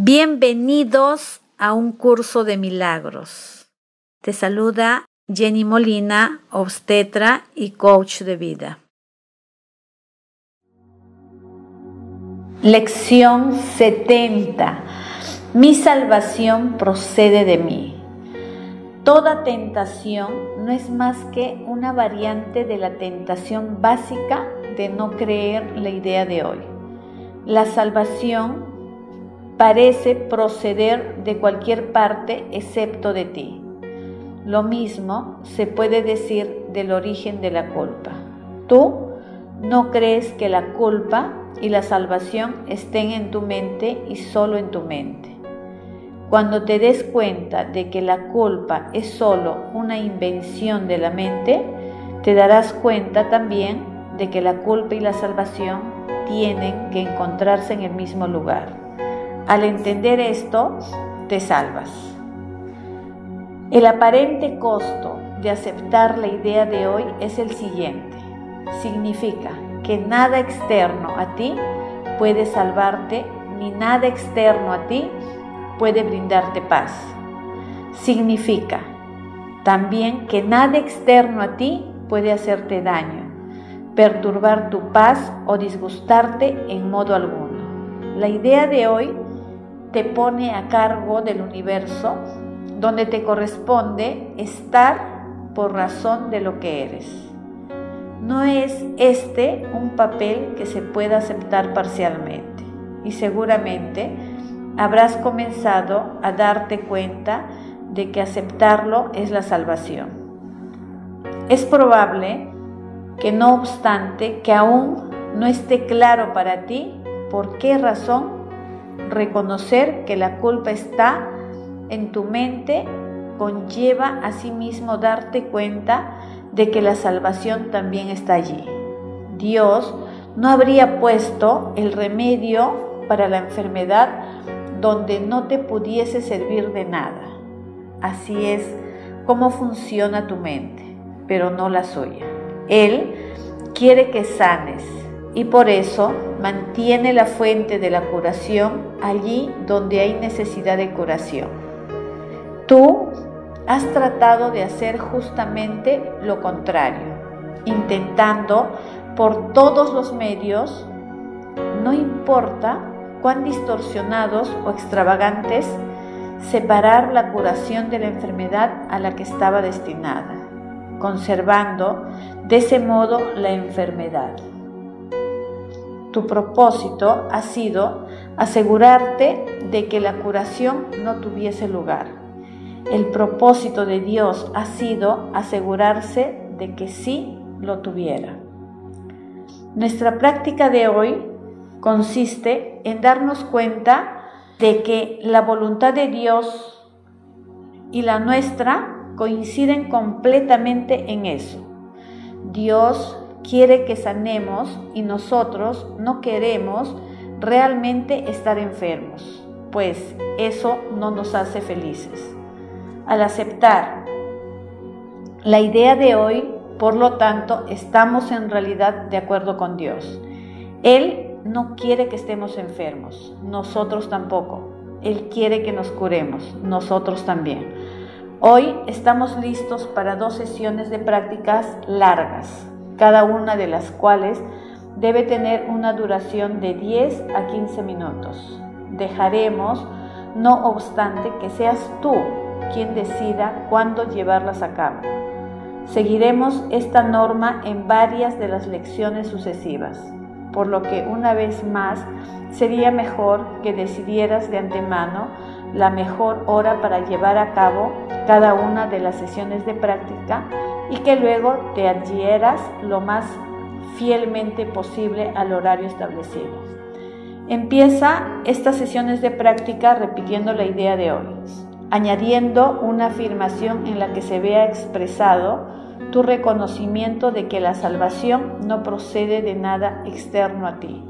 Bienvenidos a un curso de milagros. Te saluda Jenny Molina, obstetra y coach de vida. Lección 70. Mi salvación procede de mí. Toda tentación no es más que una variante de la tentación básica de no creer la idea de hoy. La salvación parece proceder de cualquier parte excepto de ti. Lo mismo se puede decir del origen de la culpa. Tú no crees que la culpa y la salvación estén en tu mente y solo en tu mente. Cuando te des cuenta de que la culpa es solo una invención de la mente, te darás cuenta también de que la culpa y la salvación tienen que encontrarse en el mismo lugar. Al entender esto, te salvas. El aparente costo de aceptar la idea de hoy es el siguiente. Significa que nada externo a ti puede salvarte ni nada externo a ti puede brindarte paz. Significa también que nada externo a ti puede hacerte daño, perturbar tu paz o disgustarte en modo alguno. La idea de hoy te pone a cargo del universo donde te corresponde estar por razón de lo que eres. No es este un papel que se pueda aceptar parcialmente y seguramente habrás comenzado a darte cuenta de que aceptarlo es la salvación. Es probable que no obstante que aún no esté claro para ti por qué razón reconocer que la culpa está en tu mente conlleva asimismo darte cuenta de que la salvación también está allí. Dios no habría puesto el remedio para la enfermedad donde no te pudiese servir de nada. Así es como funciona tu mente, pero no la suya. Él quiere que sanes y por eso mantiene la fuente de la curación allí donde hay necesidad de curación. Tú has tratado de hacer justamente lo contrario, intentando por todos los medios, no importa cuán distorsionados o extravagantes, separar la curación de la enfermedad a la que estaba destinada, conservando de ese modo la enfermedad. Tu propósito ha sido asegurarte de que la curación no tuviese lugar. El propósito de Dios ha sido asegurarse de que sí lo tuviera. Nuestra práctica de hoy consiste en darnos cuenta de que la voluntad de Dios y la nuestra coinciden completamente en eso. Dios quiere que sanemos y nosotros no queremos realmente estar enfermos, pues eso no nos hace felices. Al aceptar la idea de hoy, por lo tanto, estamos en realidad de acuerdo con Dios. Él no quiere que estemos enfermos, nosotros tampoco. Él quiere que nos curemos, nosotros también. Hoy estamos listos para dos sesiones de prácticas largas cada una de las cuales debe tener una duración de 10 a 15 minutos. Dejaremos, no obstante, que seas tú quien decida cuándo llevarlas a cabo. Seguiremos esta norma en varias de las lecciones sucesivas, por lo que una vez más sería mejor que decidieras de antemano la mejor hora para llevar a cabo cada una de las sesiones de práctica y que luego te adhieras lo más fielmente posible al horario establecido. Empieza estas sesiones de práctica repitiendo la idea de hoy, añadiendo una afirmación en la que se vea expresado tu reconocimiento de que la salvación no procede de nada externo a ti.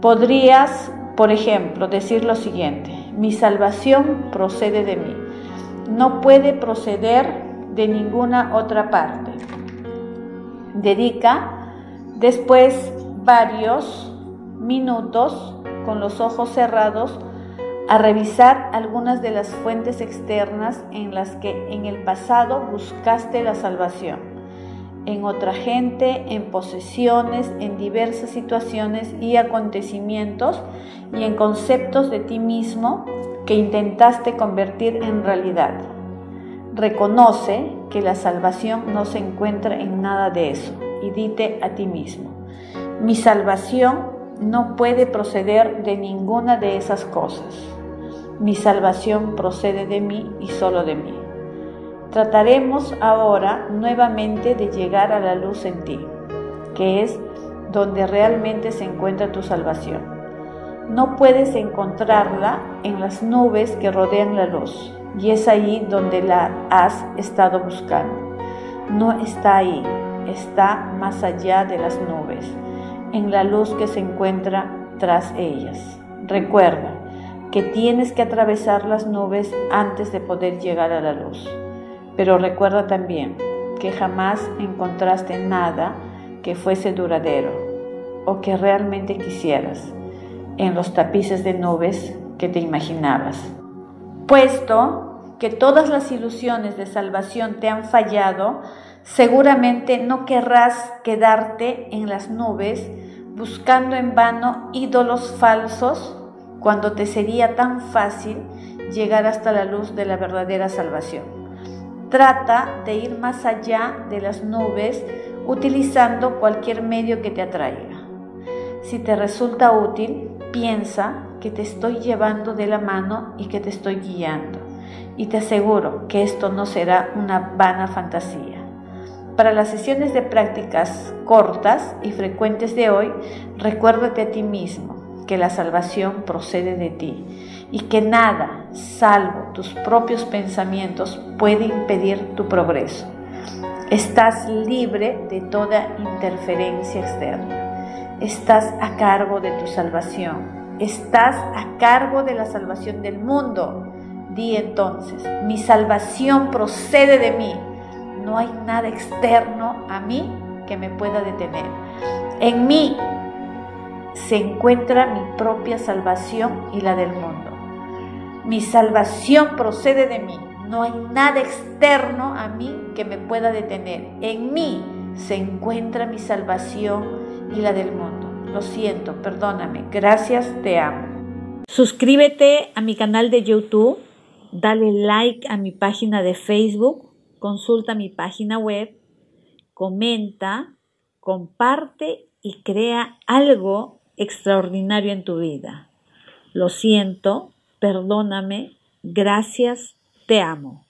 Podrías, por ejemplo, decir lo siguiente, mi salvación procede de mí. No puede proceder de ninguna otra parte. Dedica después varios minutos con los ojos cerrados a revisar algunas de las fuentes externas en las que en el pasado buscaste la salvación, en otra gente, en posesiones, en diversas situaciones y acontecimientos y en conceptos de ti mismo que intentaste convertir en realidad. Reconoce que la salvación no se encuentra en nada de eso y dite a ti mismo, mi salvación no puede proceder de ninguna de esas cosas. Mi salvación procede de mí y solo de mí. Trataremos ahora nuevamente de llegar a la luz en ti, que es donde realmente se encuentra tu salvación. No puedes encontrarla en las nubes que rodean la luz, y es ahí donde la has estado buscando. No está ahí, está más allá de las nubes, en la luz que se encuentra tras ellas. Recuerda, que tienes que atravesar las nubes antes de poder llegar a la luz. Pero recuerda también que jamás encontraste nada que fuese duradero o que realmente quisieras en los tapices de nubes que te imaginabas. Puesto que todas las ilusiones de salvación te han fallado, seguramente no querrás quedarte en las nubes buscando en vano ídolos falsos cuando te sería tan fácil llegar hasta la luz de la verdadera salvación. Trata de ir más allá de las nubes utilizando cualquier medio que te atraiga. Si te resulta útil, piensa que te estoy llevando de la mano y que te estoy guiando. Y te aseguro que esto no será una vana fantasía. Para las sesiones de prácticas cortas y frecuentes de hoy, recuérdate a ti mismo que la salvación procede de ti y que nada, salvo tus propios pensamientos, puede impedir tu progreso. Estás libre de toda interferencia externa. Estás a cargo de tu salvación. Estás a cargo de la salvación del mundo. Di entonces, mi salvación procede de mí. No hay nada externo a mí que me pueda detener. En mí se encuentra mi propia salvación y la del mundo. Mi salvación procede de mí. No hay nada externo a mí que me pueda detener. En mí se encuentra mi salvación y la del mundo. Lo siento, perdóname. Gracias, te amo. Suscríbete a mi canal de YouTube, dale like a mi página de Facebook, consulta mi página web, comenta, comparte y crea algo extraordinario en tu vida. Lo siento, perdóname, gracias, te amo.